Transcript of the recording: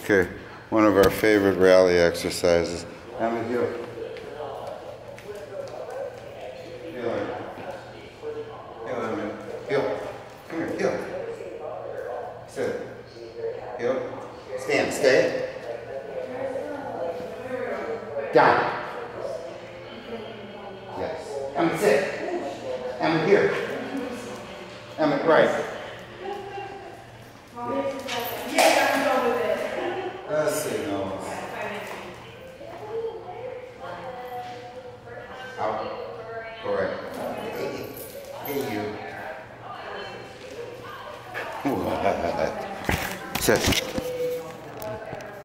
Okay, one of our favorite rally exercises. Emmett. Sit. Heel. Stand, stay. Down. Yes. Emmett, sit. Emmett, here. Emmett, right. Let's Correct. Hey, you. What? Sit.